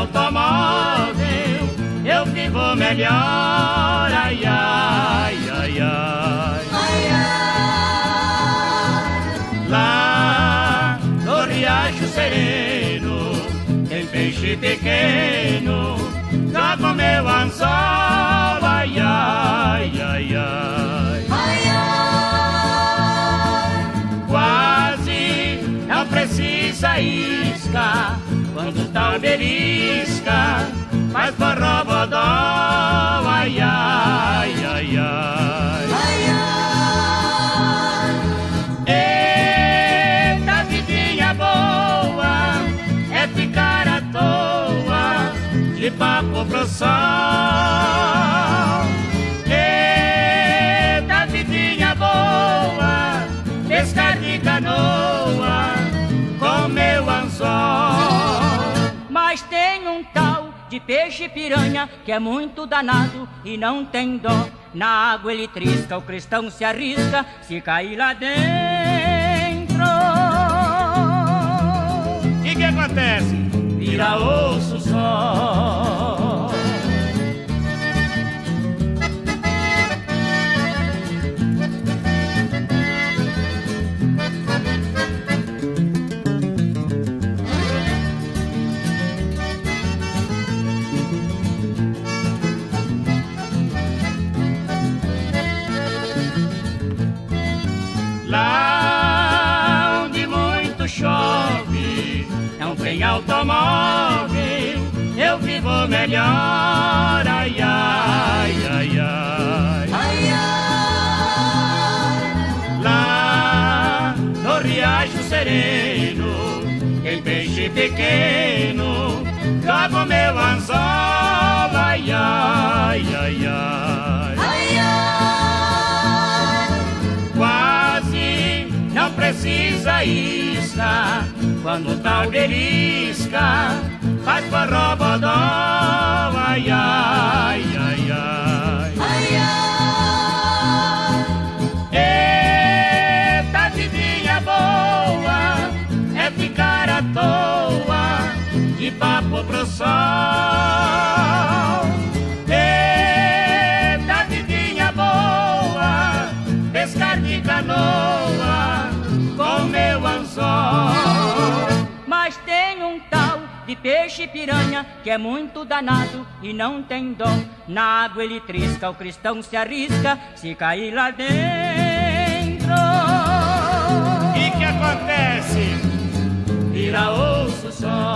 automóvel eu vivo melhor. Ai, ai, ai, ai. ai, ai. Lá no Riacho Sereno tem peixe pequeno. Quando tá belisca, faz forró bodó, ai, ai, ai, ai. Ai, ai. Eita vidinha boa, é ficar à toa, de papo pro sol. Peixe piranha que é muito danado e não tem dó. Na água ele trisca, o cristão se arrisca se cair lá dentro. O que que acontece? Vira osso só. Não tem automóvel, eu vivo melhor, ai, ai, ai, ai. Ai, ai. Lá no riacho sereno, tem peixe pequeno, isca, quando tá belisca, faz forró bodó, ai, ai, ai, ai. Ai, ai. Eita vidinha boa, é ficar à toa, de papo pro sol. Eita vidinha boa, pescar de canoa, peixe piranha que é muito danado e não tem dó. Na água ele trisca, o cristão se arrisca se cair lá dentro. O que acontece? Vira osso só,